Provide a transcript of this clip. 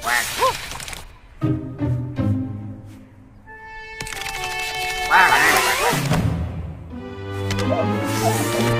喂。喂。